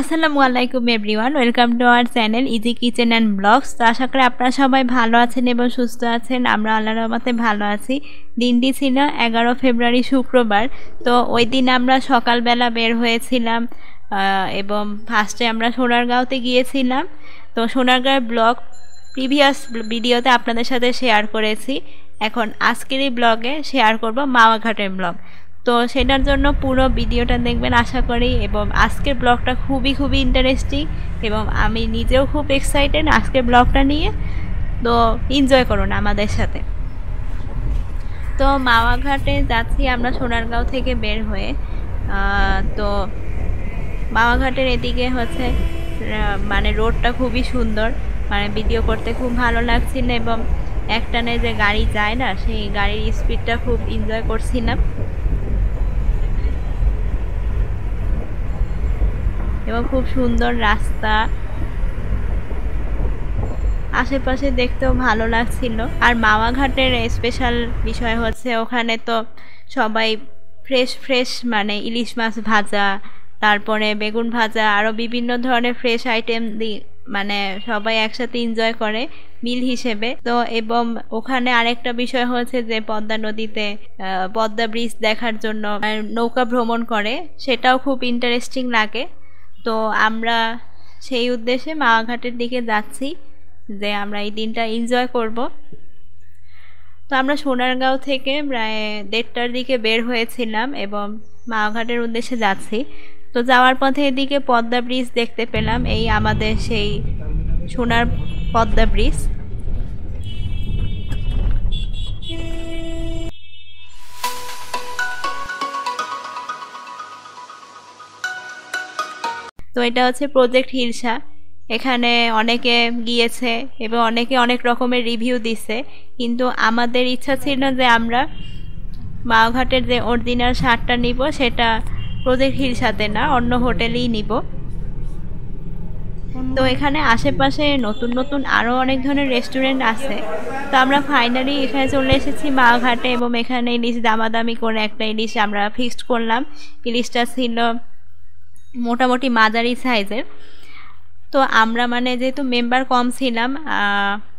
আসসালামু আলাইকুম everyone, welcome to our channel easy kitchen and blogs. তো আশা করি আপনারা সবাই ভালো আছেন এবং সুস্থ আছেন। আমরা আল্লাহ রহমতে ভালো আছি। দিনটি ছিল এগারো ফেব্রুয়ারি শুক্রবার। তো ওই দিন আমরা সকালবেলা বের হয়েছিলাম এবং ফার্স্টে আমরা সোনারগাঁওতে গিয়েছিলাম। তো সোনারগাঁওয়ের ব্লগ প্রিভিয়াস ভিডিওতে আপনাদের সাথে শেয়ার করেছি। এখন আজকের এই ব্লগে শেয়ার করব মাওয়াঘাটের ব্লগ। তো সেটার জন্য পুরো ভিডিওটা দেখবেন, আশা করি। এবং আজকের ব্লগটা খুবই খুবই ইন্টারেস্টিং এবং আমি নিজেও খুব এক্সাইটেড আজকের ব্লগটা নিয়ে। তো এনজয় করুন আমাদের সাথে। তো মাওয়াঘাটে যাচ্ছি আমরা সোনারগাঁও থেকে বের হয়ে। তো মাওয়াঘাটের এদিকে হচ্ছে মানে রোডটা খুবই সুন্দর। মানে ভিডিও করতে খুব ভালো লাগছিল এবং একটানে যে গাড়ি যায় না, সেই গাড়ির স্পিডটা খুব এনজয় করছিলাম। এবং খুব সুন্দর রাস্তা। আশেপাশে দেখতেও ভালো লাগছিল। আর মাওয়াঘাটের স্পেশাল বিষয় হচ্ছে ওখানে তো সবাই ফ্রেশ ফ্রেশ মানে ইলিশ মাছ ভাজা, তারপরে বেগুন ভাজা আরও বিভিন্ন ধরনের ফ্রেশ আইটেম দি মানে সবাই একসাথে এনজয় করে মিল হিসেবে। তো এবং ওখানে আরেকটা বিষয় হচ্ছে যে পদ্মা নদীতে পদ্মা ব্রিজ দেখার জন্য নৌকা ভ্রমণ করে, সেটাও খুব ইন্টারেস্টিং লাগে। তো আমরা সেই উদ্দেশ্যে মাওয়াঘাটের দিকে যাচ্ছি যে আমরা এই দিনটা এনজয় করব। তো আমরা সোনারগাঁও থেকে প্রায় দেড়টার দিকে বের হয়েছিলাম এবং মাওয়াঘাটের উদ্দেশ্যে যাচ্ছি। তো যাওয়ার পথে এদিকে পদ্মা ব্রিজ দেখতে পেলাম, এই আমাদের সেই সোনার পদ্মা ব্রিজ এটা হচ্ছে প্রজেক্ট হিলসা এখানে অনেকে গিয়েছে এবং অনেকে অনেক রকমের রিভিউ দিছে। কিন্তু আমাদের ইচ্ছা ছিল যে আমরা মাওঘাটের যে অরিজিনাল শার্টটা নিব, সেটা প্রজেক্ট হিলসাতে না, অন্য হোটেলেই নিব। তো এখানে আশেপাশে নতুন নতুন আরও অনেক ধরনের রেস্টুরেন্ট আছে। তো আমরা ফাইনালি এখানে চলে এসেছি মাওঘাটে এবং এখানে ইলিশ দামাদামি করে একটা ইলিশ আমরা ফিক্সড করলাম। ইলিশটা ছিল মোটামুটি মাঝারি সাইজের। তো আমরা মানে যেহেতু মেম্বার কম ছিলাম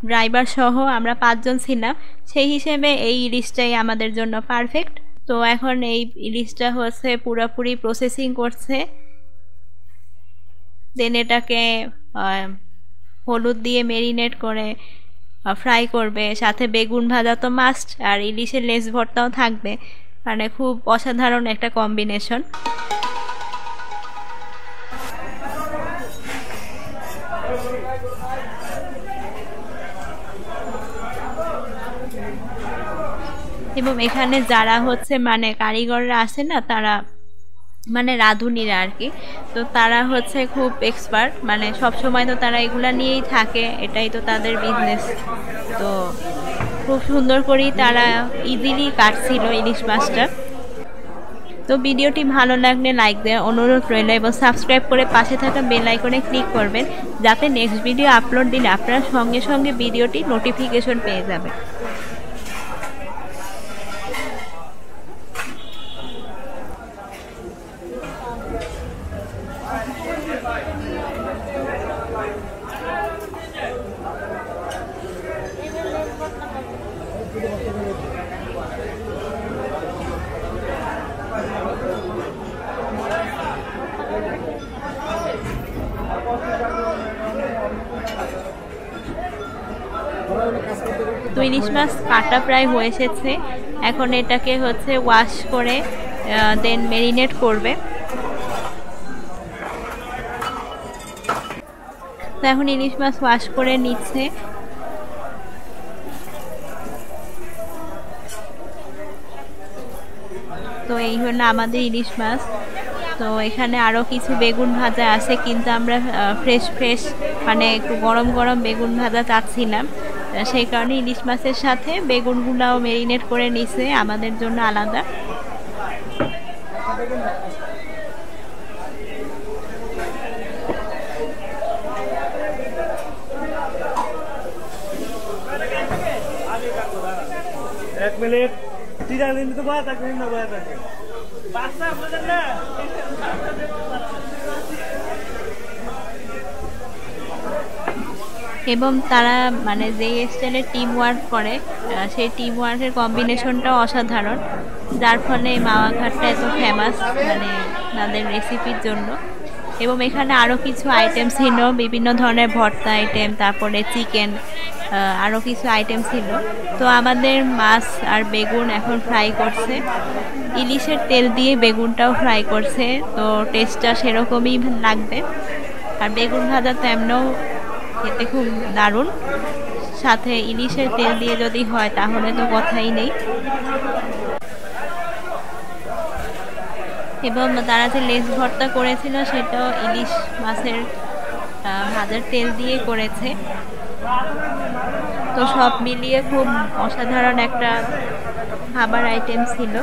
ড্রাইভার সহ আমরা পাঁচজন ছিলাম, সেই হিসেবে এই ইলিশটাই আমাদের জন্য পারফেক্ট তো এখন এই ইলিশটা হচ্ছে পুরোপুরি প্রসেসিং করছে। দেন এটাকে হলুদ দিয়ে মেরিনেট করে ফ্রাই করবে। সাথে বেগুন ভাজা তো মাস্ট আর ইলিশের লেস ভর্তাও থাকবে। মানে খুব অসাধারণ একটা কম্বিনেশন এবং এখানে যারা হচ্ছে মানে কারিগররা আছে না, তারা মানে রাঁধুনিরা আর কি। তো তারা হচ্ছে খুব এক্সপার্ট মানে সব সময় তো তারা এগুলা নিয়েই থাকে, এটাই তো তাদের বিজনেস তো খুব সুন্দর করেই তারা ইজিলি কাটছিল ইলিশ মাছটা। তো ভিডিওটি ভালো লাগলে লাইক দেওয়ার অনুরোধ রইল এবং সাবস্ক্রাইব করে পাশে থাকা বেল আইকনে ক্লিক করবেন, যাতে নেক্সট ভিডিও আপলোড দিলে আপনার সঙ্গে সঙ্গে ভিডিওটি নোটিফিকেশন পেয়ে যাবেন। তো ইলিশ মাছ কাটা প্রায় হয়ে এসেছে। এখন এটাকে হচ্ছে ওয়াশ করে দেন মেরিনেট করবে। তো এখন ইলিশ মাছ ওয়াশ করে নিচ্ছে। তো এই হলো আমাদের ইলিশ মাছ। তো এখানে আরও কিছু বেগুন ভাজা আছে, কিন্তু আমরা ফ্রেশ ফ্রেশ মানে একটু গরম গরম বেগুন ভাজা চাচ্ছিলাম। সেই কারণে ইলিশ মাছের সাথে বেগুনগুলাও মেরিনেট করে নিছে, আমাদের জন্য আলাদা। এক আপনাদের না? এবং তারা মানে যে স্টাইলে টিম ওয়ার্ক করে সেই টিম ওয়ার্কের কম্বিনেশনটাও অসাধারণ। যার ফলে মাওয়া ঘাটটা এত ফেমাস মানে তাদের রেসিপির জন্য। এবং এখানে আরও কিছু আইটেম ছিল, বিভিন্ন ধরনের ভর্তা আইটেম তারপরে চিকেন আরও কিছু আইটেম ছিল। তো আমাদের মাছ আর বেগুন এখন ফ্রাই করছে। ইলিশের তেল দিয়ে বেগুনটাও ফ্রাই করছে, তো টেস্টটা সেরকমই লাগবে। আর বেগুন ভাজা তো এমনও খেতে খুব দারুণ। সাথে ইলিশের তেল দিয়ে যদি হয়, তাহলে তো কথাই নেই। এবং তারা যে লেস ভর্তা করেছিল সেটাও ইলিশ মাছের ভাজার তেল দিয়ে করেছে। তো সব মিলিয়ে খুব অসাধারণ একটা খাবার আইটেম ছিল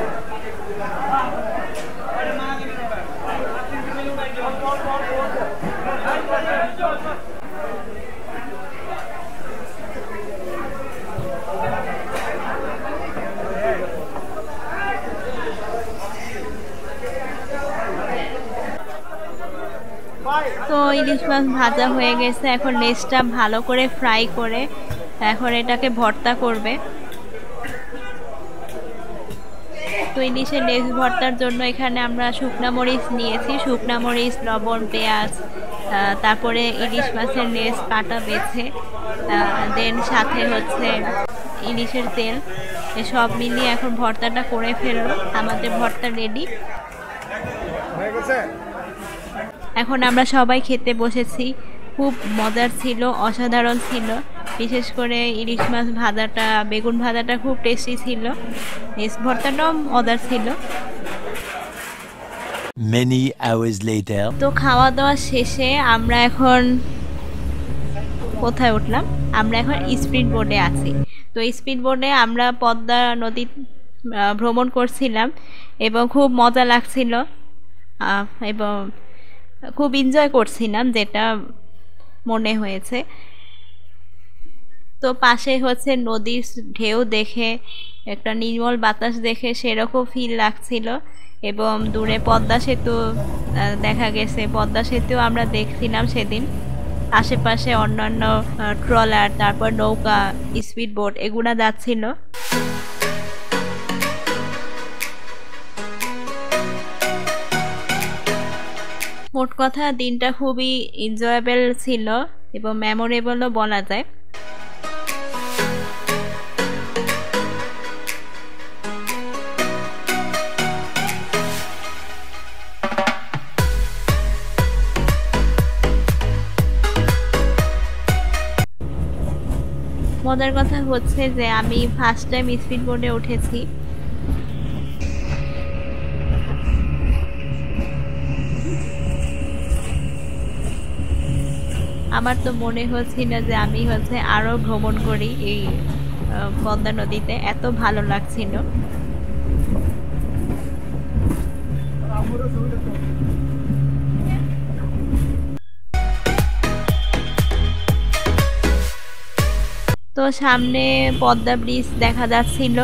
তো ইলিশ মাছ ভাজা হয়ে গেছে। এখন লেসটা ভালো করে ফ্রাই করে এখন এটাকে ভর্তা করবে। তো ইলিশের লেস ভর্তার জন্য এখানে আমরা শুকনা মরিচ নিয়েছি। শুকনা মরিচ, লবণ, পেঁয়াজ তারপরে ইলিশ মাছের লেস কাটা বেছে দেন সাথে হচ্ছে ইলিশের তেল। এসব মিলিয়ে এখন ভর্তাটা করে ফেলল। আমাদের ভর্তা রেডি এখন আমরা সবাই খেতে বসেছি। খুব মজার ছিল অসাধারণ ছিল। বিশেষ করে ইলিশ মাছ ভাজাটা বেগুন ভাজাটা খুব টেস্টি ছিল। ভর্তাটাও মজার ছিল। Many hours later. তো খাওয়া দাওয়া শেষে আমরা এখন কোথায় উঠলাম? আমরা এখন স্পিড বোর্ডে আছি। তো স্পিড বোর্ডে আমরা পদ্মা নদী ভ্রমণ করছিলাম এবং খুব মজা লাগছিল। এবং খুব এনজয় করছিলাম, যেটা মনে হয়েছে। তো পাশে হচ্ছে নদীর ঢেউ দেখে, একটা নির্মল বাতাস দেখে সেরকম ফিল লাগছিল। এবং দূরে পদ্মা সেতু দেখা গেছে। পদ্মা সেতু আমরা দেখছিলাম সেদিন। আশেপাশে অন্যান্য ট্রলার তারপর নৌকা স্পিড বোট এগুলা যাচ্ছিল। মোট কথা দিনটা খুবই এনজয়েবল ছিল এবং মেমোরেবলও বলা যায়। মজার কথা হচ্ছে যে আমি ফার্স্ট টাইম স্পিড বোর্ডে উঠেছি। আমার তো মনে হচ্ছিল যে আমি হচ্ছে আরও ভ্রমণ করি এই পদ্মা নদীতে। এত ভালো লাগছিল। তো সামনে পদ্মা ব্রিজ দেখা যাচ্ছিল।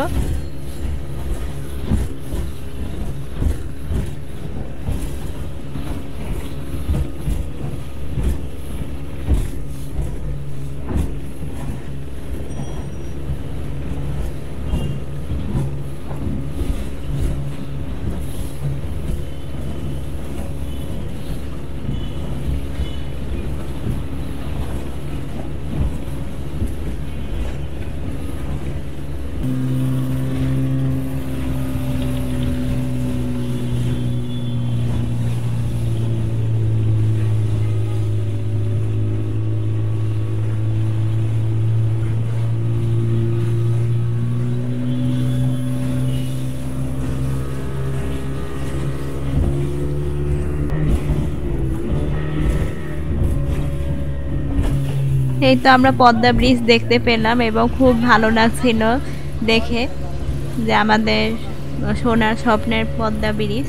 এই তো আমরা পদ্মা ব্রিজ দেখতে পেলাম এবং খুব ভালো লাগছিল দেখে যে আমাদের সোনার স্বপ্নের পদ্মা ব্রিজ।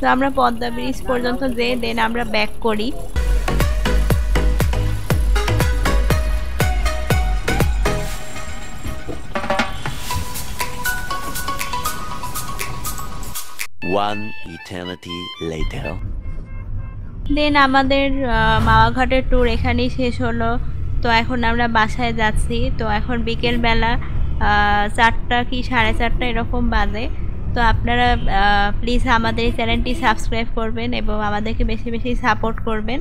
তো আমরা পদ্মা ব্রিজ পর্যন্ত যে দেন আমরা ব্যাক করি। One eternity later. দেন আমাদের আহ, মাওয়াঘাটের ট্যুর এখানেই শেষ হলো। তো এখন আমরা বাসায় যাচ্ছি। তো এখন বিকেলবেলা চারটা কি সাড়ে চারটা এরকম বাজে। তো আপনারা প্লিজ আমাদের এই চ্যানেলটি সাবস্ক্রাইব করবেন এবং আমাদেরকে বেশি বেশি সাপোর্ট করবেন।